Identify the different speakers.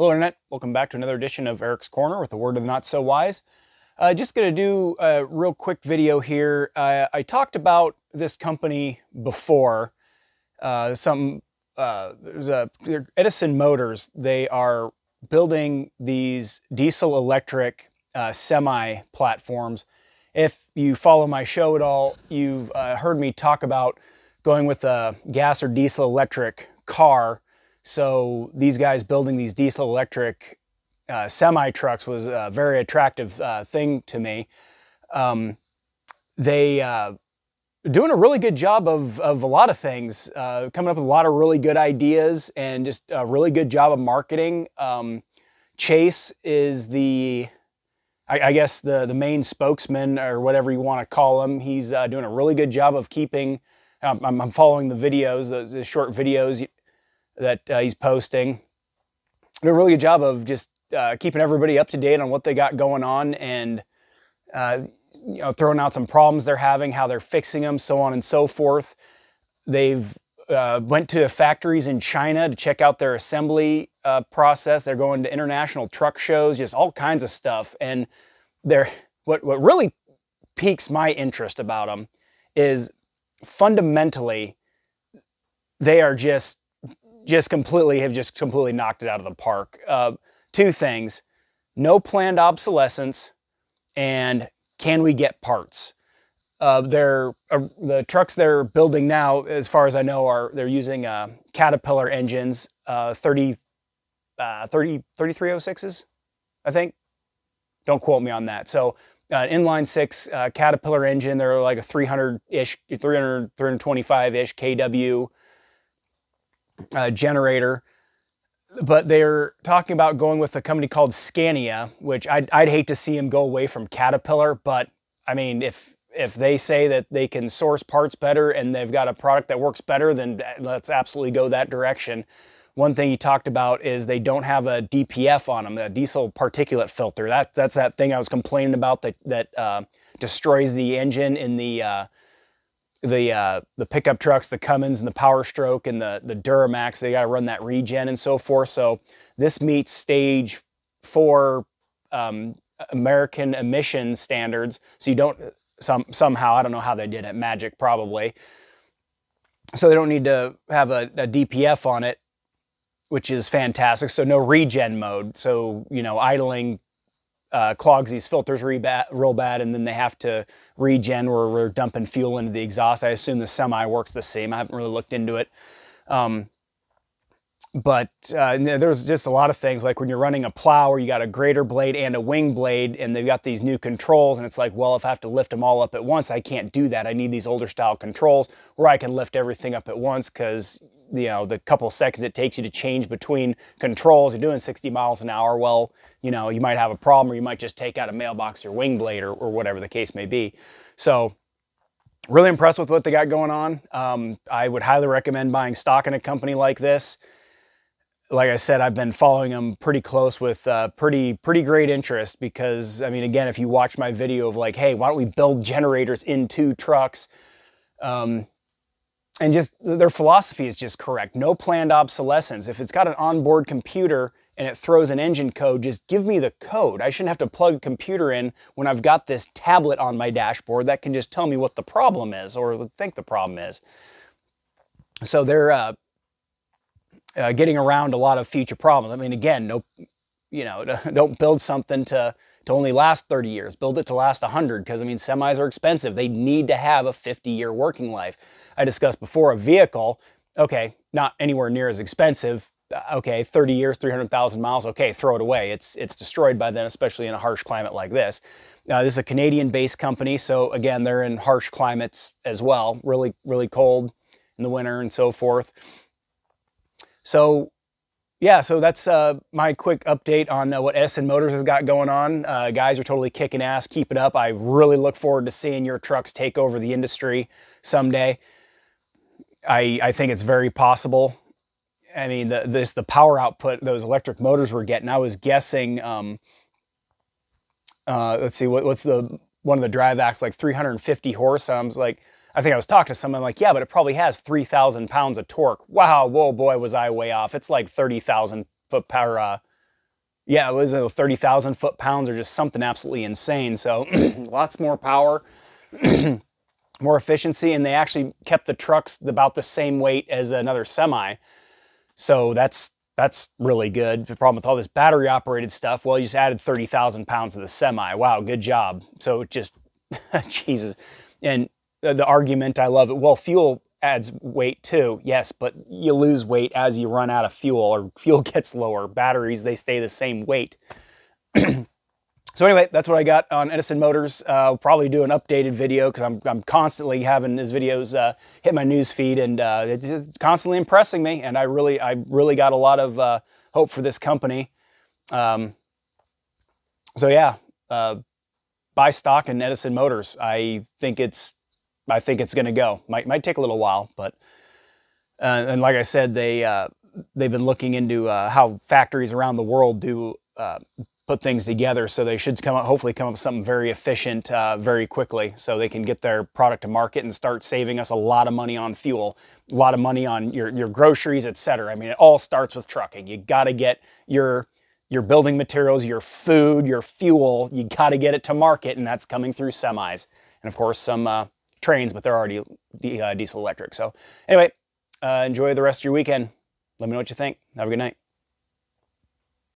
Speaker 1: Hello, Internet. Welcome back to another edition of Erik's Corner with a word of the not so wise. Uh, just going to do a real quick video here. Uh, I talked about this company before. Uh, some uh, there's a Eddison Motors. They are building these diesel electric uh, semi platforms. If you follow my show at all, you've uh, heard me talk about going with a gas or diesel electric car so these guys building these diesel electric uh, semi trucks was a very attractive uh, thing to me. Um, they uh, doing a really good job of, of a lot of things, uh, coming up with a lot of really good ideas and just a really good job of marketing. Um, Chase is the, I, guess the the main spokesman or whatever you want to call him. He's uh, doing a really good job of keeping. Um, I'm, I'm, following the videos, the, the short videos that uh, he's posting. Did a really good job of just uh, keeping everybody up to date on what they got going on and uh, you know throwing out some problems they're having, how they're fixing them, so on and so forth. They've uh, went to factories in China to check out their assembly uh, process. They're going to international truck shows, just all kinds of stuff. And they're what what really piques my interest about them is fundamentally they are just just completely have just completely knocked it out of the park. Uh, two things: no planned obsolescence, and can we get parts? Uh, they're uh, the trucks they're building now, as far as I know, are they're using uh, Caterpillar engines, uh, 30, uh, 30, 3306s, I think. Don't quote me on that. So uh, inline six uh, Caterpillar engine. They're like a 300 ish, 300, 325 ish kW uh, generator. But they're talking about going with a company called Scania, which I'd, I'd hate to see them go away from Caterpillar. But I mean, if if they say that they can source parts better and they've got a product that works better, then let's absolutely go that direction. One thing he talked about is they don't have a DPF on them, a diesel particulate filter. That that's that thing I was complaining about that that uh, destroys the engine in the uh, the uh, the pickup trucks, the Cummins and the Power Stroke and the the Duramax, they got to run that regen and so forth. So this meets stage four um, American emission standards. So you don't some somehow I don't know how they did it, magic probably. So they don't need to have a, a DPF on it, which is fantastic. So no regen mode. So you know idling uh, clogs these filters real bad, real bad, and then they have to regen where we're dumping fuel into the exhaust. I assume the semi works the same. I haven't really looked into it. Um, but uh, there's just a lot of things like when you're running a plow or you got a grader blade and a wing blade and they've got these new controls and it's like well if i have to lift them all up at once i can't do that i need these older style controls where i can lift everything up at once because you know the couple seconds it takes you to change between controls. You're doing 60 miles an hour. Well you know you might have a problem or you might just take out a mailbox or wing blade or, or whatever the case may be. So really impressed with what they got going on. Um, i would highly recommend buying stock in a company like this. Like I said, I've been following them pretty close with uh, pretty pretty great interest because I mean, again, if you watch my video of like, hey, why don't we build generators into trucks, um, and just their philosophy is just correct. No planned obsolescence. If it's got an onboard computer and it throws an engine code, just give me the code. I shouldn't have to plug a computer in when I've got this tablet on my dashboard that can just tell me what the problem is or think the problem is. So they're uh, uh, getting around a lot of future problems. I mean, again, no, you know, don't build something to to only last 30 years. Build it to last 100 because I mean, semis are expensive. They need to have a 50 year working life. I discussed before a vehicle. Okay, not anywhere near as expensive. Uh, okay, 30 years, 300,000 miles. Okay, throw it away. It's it's destroyed by then, especially in a harsh climate like this. Uh, this is a Canadian-based company, so again, they're in harsh climates as well. Really, really cold in the winter and so forth. So yeah, so that's uh, my quick update on uh, what Eddison Motors has got going on. Uh, guys are totally kicking ass. Keep it up. I really look forward to seeing your trucks take over the industry someday. I, I think it's very possible. I mean, the, this the power output those electric motors were getting. I was guessing. Um, uh, let's see, what, what's the one of the drive acts like 350 horse? I was like, I think I was talking to someone like, yeah, but it probably has 3,000 pounds of torque. Wow, whoa, boy, was I way off. It's like 30,000 foot power, uh, yeah, it was uh, 30,000 foot pounds or just something absolutely insane. So lots more power, more efficiency, and they actually kept the trucks about the same weight as another semi. So that's that's really good. The problem with all this battery operated stuff, well, you just added 30,000 pounds to the semi. Wow, good job. So it just, Jesus. And the, the argument, I love it. Well, fuel adds weight too. Yes, but you lose weight as you run out of fuel or fuel gets lower. Batteries, they stay the same weight. so anyway, that's what I got on Eddison Motors. Uh, I'll probably do an updated video because I'm, I'm constantly having his videos uh, hit my news feed and uh, it's, it's, constantly impressing me. And I really, I really got a lot of uh, hope for this company. Um, so yeah, uh, buy stock in Eddison Motors. I think it's I think it's going to go. Might might take a little while, but uh, and like I said, they uh, they've been looking into uh, how factories around the world do uh, put things together. So they should come up, hopefully come up with something very efficient uh, very quickly, so they can get their product to market and start saving us a lot of money on fuel, a lot of money on your your groceries, etc. I mean, it all starts with trucking. You got to get your your building materials, your food, your fuel, you got to get it to market, and that's coming through semis. And of course, some uh, trains, but they're already uh, diesel electric. So anyway, uh, enjoy the rest of your weekend. Let me know what you think. Have a good night.